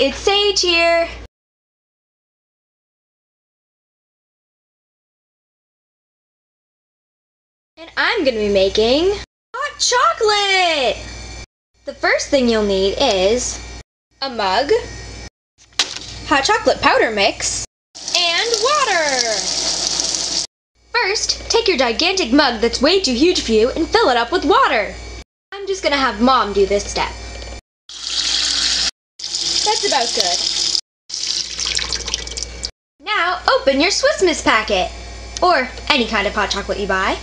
it's Saige here. And I'm gonna be making hot chocolate! The first thing you'll need is a mug, hot chocolate powder mix, and water! First, take your gigantic mug that's way too huge for you and fill it up with water. I'm just gonna have mom do this step. About good. Now, open your Swiss Miss packet. Or any kind of hot chocolate you buy.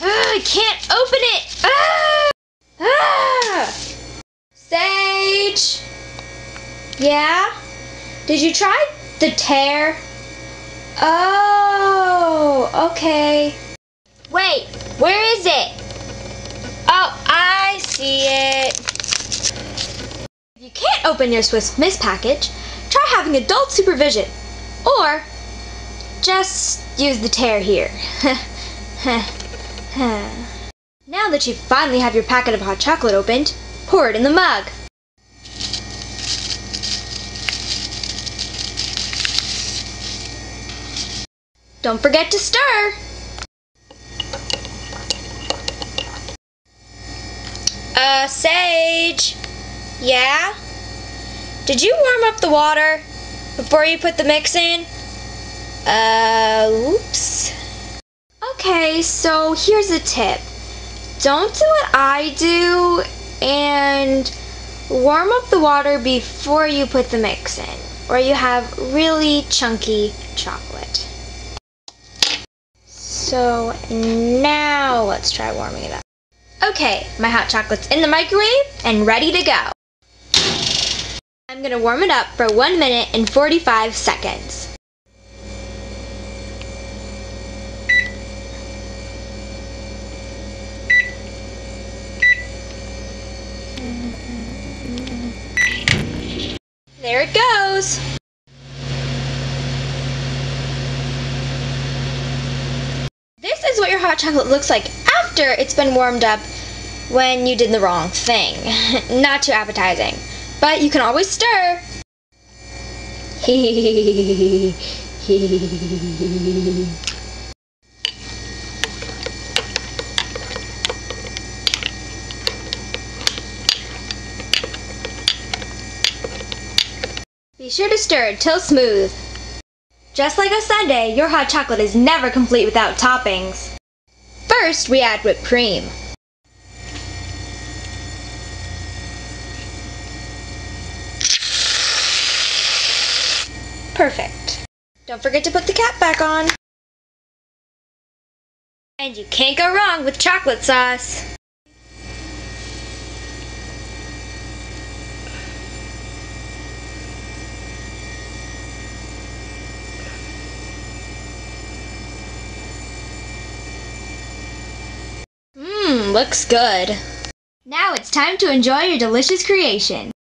Ugh, I can't open it! Ah! Ah! Saige! Yeah? Did you try the tear? Oh, okay. Wait, where is it? Oh, I see it. If you can't open your Swiss Miss package, try having adult supervision. Or just use the tear here. now that you finally have your packet of hot chocolate opened, pour it in the mug. Don't forget to stir. Uh, Saige? Yeah? Did you warm up the water before you put the mix in? Uh, oops. Okay, so here's a tip. Don't do what I do and warm up the water before you put the mix in, or you have really chunky chocolate. So now let's try warming it up. Okay, my hot chocolate's in the microwave and ready to go. I'm gonna warm it up for 1 minute and 45 seconds. There it goes. This is what your hot chocolate looks like after it's been warmed up when you did the wrong thing. Not too appetizing, but you can always stir. Be sure to stir until smooth. Just like a sundae, your hot chocolate is never complete without toppings. First, we add whipped cream. Perfect. Don't forget to put the cap back on. And you can't go wrong with chocolate sauce. Mmm, looks good. Now it's time to enjoy your delicious creation.